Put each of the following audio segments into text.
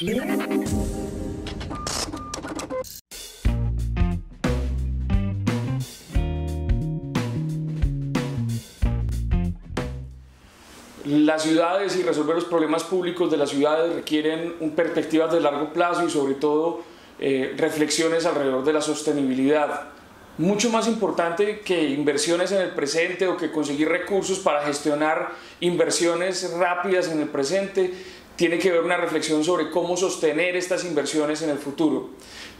Las ciudades y resolver los problemas públicos de las ciudades requieren un perspectivas de largo plazo y sobre todo eh, reflexiones alrededor de la sostenibilidad. Mucho más importante que inversiones en el presente o que conseguir recursos para gestionar inversiones rápidas en el presente, tiene que ver una reflexión sobre cómo sostener estas inversiones en el futuro.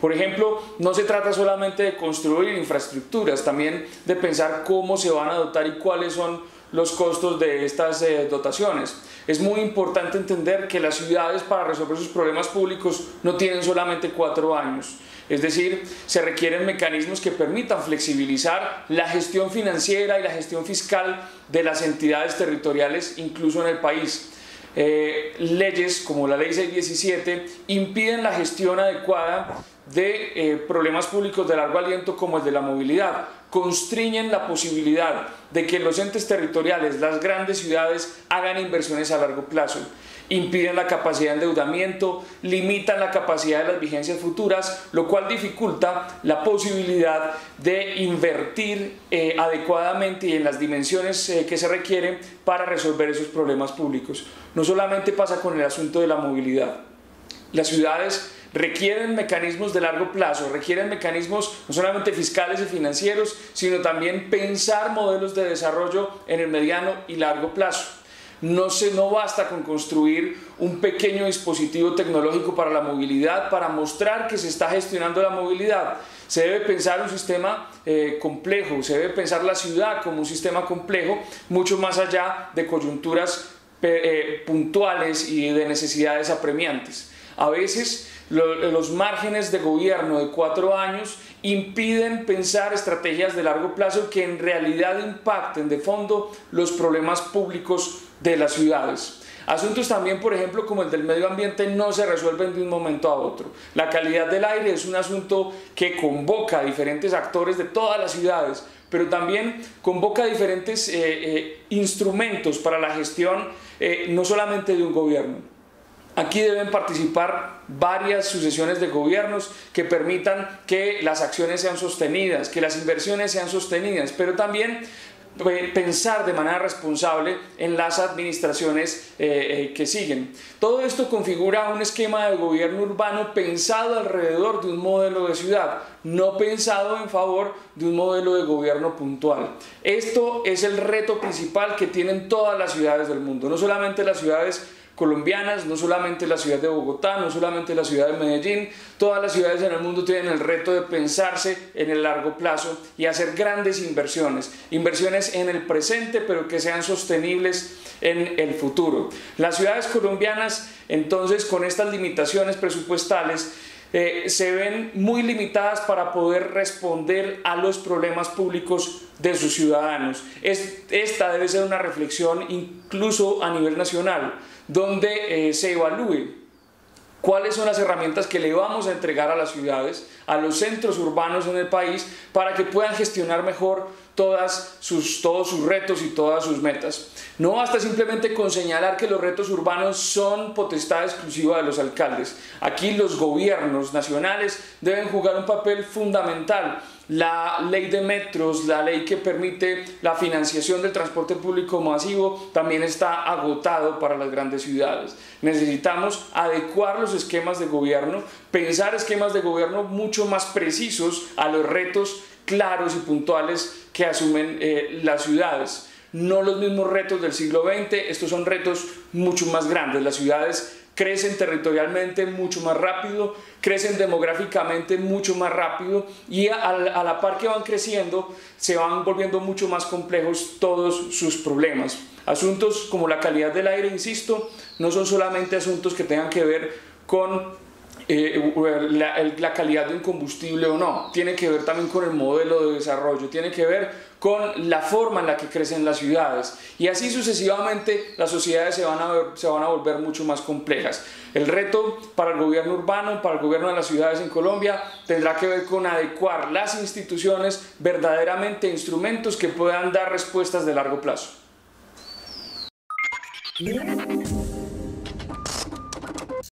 Por ejemplo, no se trata solamente de construir infraestructuras, también de pensar cómo se van a dotar y cuáles son los costos de estas eh, dotaciones. Es muy importante entender que las ciudades para resolver sus problemas públicos no tienen solamente cuatro años. Es decir, se requieren mecanismos que permitan flexibilizar la gestión financiera y la gestión fiscal de las entidades territoriales, incluso en el país. Eh, leyes como la ley 617 impiden la gestión adecuada de eh, problemas públicos de largo aliento como el de la movilidad, constriñen la posibilidad de que los entes territoriales, las grandes ciudades, hagan inversiones a largo plazo, impiden la capacidad de endeudamiento, limitan la capacidad de las vigencias futuras, lo cual dificulta la posibilidad de invertir eh, adecuadamente y en las dimensiones eh, que se requieren para resolver esos problemas públicos. No solamente pasa con el asunto de la movilidad. Las ciudades requieren mecanismos de largo plazo, requieren mecanismos no solamente fiscales y financieros, sino también pensar modelos de desarrollo en el mediano y largo plazo. No, se, no basta con construir un pequeño dispositivo tecnológico para la movilidad, para mostrar que se está gestionando la movilidad. Se debe pensar un sistema eh, complejo, se debe pensar la ciudad como un sistema complejo, mucho más allá de coyunturas eh, puntuales y de necesidades apremiantes. A veces los márgenes de gobierno de cuatro años impiden pensar estrategias de largo plazo que en realidad impacten de fondo los problemas públicos de las ciudades. Asuntos también, por ejemplo, como el del medio ambiente, no se resuelven de un momento a otro. La calidad del aire es un asunto que convoca a diferentes actores de todas las ciudades, pero también convoca diferentes eh, eh, instrumentos para la gestión, eh, no solamente de un gobierno. Aquí deben participar varias sucesiones de gobiernos que permitan que las acciones sean sostenidas, que las inversiones sean sostenidas, pero también pensar de manera responsable en las administraciones eh, eh, que siguen. Todo esto configura un esquema de gobierno urbano pensado alrededor de un modelo de ciudad, no pensado en favor de un modelo de gobierno puntual. Esto es el reto principal que tienen todas las ciudades del mundo, no solamente las ciudades colombianas, no solamente la ciudad de Bogotá, no solamente la ciudad de Medellín, todas las ciudades en el mundo tienen el reto de pensarse en el largo plazo y hacer grandes inversiones, inversiones en el presente pero que sean sostenibles en el futuro. Las ciudades colombianas entonces con estas limitaciones presupuestales eh, se ven muy limitadas para poder responder a los problemas públicos de sus ciudadanos. esta debe ser una reflexión incluso a nivel nacional donde eh, se evalúe cuáles son las herramientas que le vamos a entregar a las ciudades, a los centros urbanos en el país, para que puedan gestionar mejor todas sus, todos sus retos y todas sus metas. No basta simplemente con señalar que los retos urbanos son potestad exclusiva de los alcaldes. Aquí los gobiernos nacionales deben jugar un papel fundamental la ley de metros, la ley que permite la financiación del transporte público masivo, también está agotado para las grandes ciudades. Necesitamos adecuar los esquemas de gobierno, pensar esquemas de gobierno mucho más precisos a los retos claros y puntuales que asumen eh, las ciudades. No los mismos retos del siglo XX, estos son retos mucho más grandes. Las ciudades crecen territorialmente mucho más rápido, crecen demográficamente mucho más rápido y a, la par que van creciendo se van volviendo mucho más complejos todos sus problemas. Asuntos como la calidad del aire, insisto, no son solamente asuntos que tengan que ver con eh, la, calidad de un combustible o no, tiene que ver también con el modelo de desarrollo, tiene que ver con la forma en la que crecen las ciudades y así sucesivamente las sociedades se van, a se van a volver mucho más complejas. El reto para el gobierno urbano, para el gobierno de las ciudades en Colombia, tendrá que ver con adecuar las instituciones verdaderamente a instrumentos que puedan dar respuestas de largo plazo.